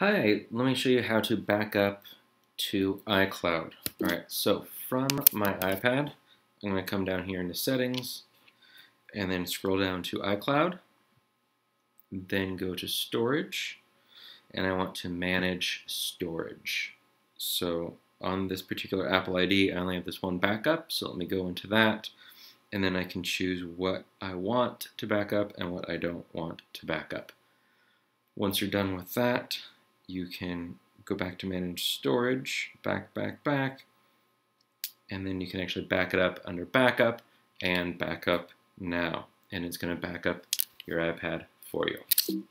Hi, let me show you how to back up to iCloud. Alright, so from my iPad, I'm going to come down here into settings and then scroll down to iCloud, then go to storage, and I want to manage storage. So on this particular Apple ID, I only have this one backup, so let me go into that, and then I can choose what I want to back up and what I don't want to back up. Once you're done with that, you can go back to manage storage, back, back, back, and then you can actually back it up under backup and backup now. And it's going to back up your iPad for you.